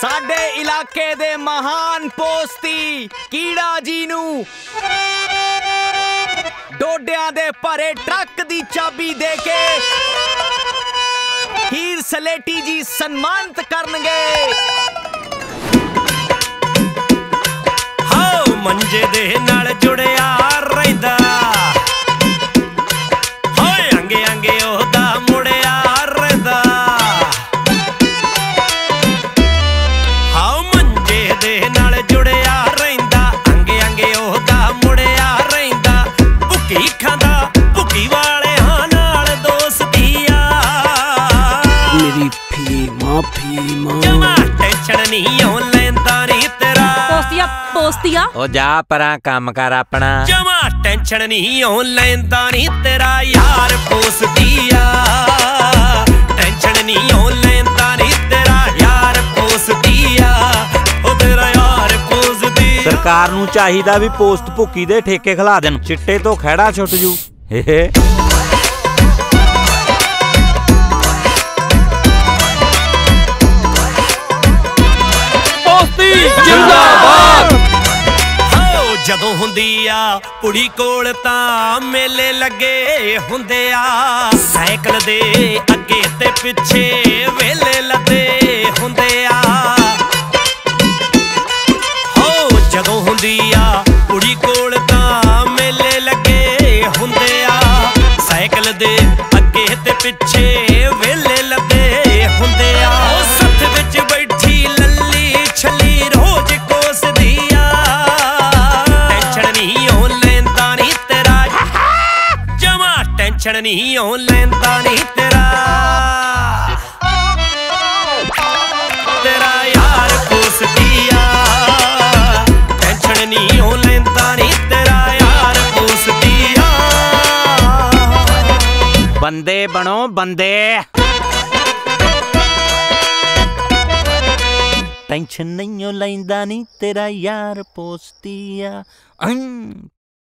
ਸਾਡੇ ਇਲਾਕੇ ਦੇ ਮਹਾਨ ਪੋਸਤੀ ਕੀੜਾ ਜੀ ਨੂੰ। ਡੋਡਿਆਂ ਦੇ ਭਰੇ ਟਰੱਕ ਦੀ ਚਾਬੀ ਦੇ ਕੇ ਹੀਰ ਸਲੇਟੀ ਜੀ ਸਨਮਾਨਿਤ ਕਰਨਗੇ। ਹਾਓ ਮੰਜੇ ਦੇ ਨਾਲ ਜੁੜੇ ਭੁੱਕੀ ਖਾਂਦਾ ਭੁੱਕੀ ਵਾਲਿਆਂ ਨਾਲ ਦੋਸਤੀ ਆ। ਮੇਰੀ ਫੀਮਾ ਫੀਮਾ ਜਮਾ ਟੈਨਸ਼ਨ ਨਹੀਂ ਓ ਲੈਂਦਾ ਨਹੀਂ ਤੇਰਾ। ਪੋਸਤੀਆ ਪੋਸਤੀਆ ਉਹ ਜਾ ਪਰਾਂ ਕੰਮ ਕਰ ਆਪਣਾ। ਜਮਾ ਟੈਨਸ਼ਨ ਨਹੀਂ ਓ ਲੈਂਦਾ ਨਹੀਂ ਤੇਰਾ। ਯਾਰ ਪੋਸਦੀਆ ਸਰਕਾਰ ਨੂੰ ਚਾਹੀਦਾ ਵੀ ਪੋਸਟ ਭੁੱਕੀ ਦੇ ਠੇਕੇ ਖਿਲਾ ਦੇਣ। ਚਿੱਟੇ ਤੋਂ ਖਹਿੜਾ ਛੁੱਟ ਜੂ। ਹੇ ਪੋਸਤੀ ਜਿੰਦਾਬਾਦ। ਹੋ ਜਦੋਂ ਹੁੰਦੀ ਆ, ਕੁੜੀ ਕੋਲ ਤਾਂ ਮੇਲੇ ਲੱਗੇ ਹੁੰਦੇ ਆ। ਸਾਈਕਲ ਦੇ ਅੱਗੇ ਤੇ ਪਿੱਛੇ ਵੇਲੇ ਜਮਾ ਨਹੀਂ ਉਹ ਲੈਂਦਾ ਨਹੀਂ ਤੇਰਾ। ਤੇਰਾ ਯਾਰ ਕੋਸਦੀ ਟੈਨਸ਼ਨ ਨਹੀਂ ਉਹ ਲੈਂਦਾ ਨਹੀਂ ਤੇਰਾ ਯਾਰ ਕੋਸਦੀ ਬੰਦੇ ਬਣੋ ਬੰਦੇ। ਟੈਨਸ਼ਨ ਨਹੀਂ ਓ ਲੈਂਦਾ ਨਹੀਂ ਤੇਰਾ ਯਾਰ ਪੋਸਤੀ ਅੰ।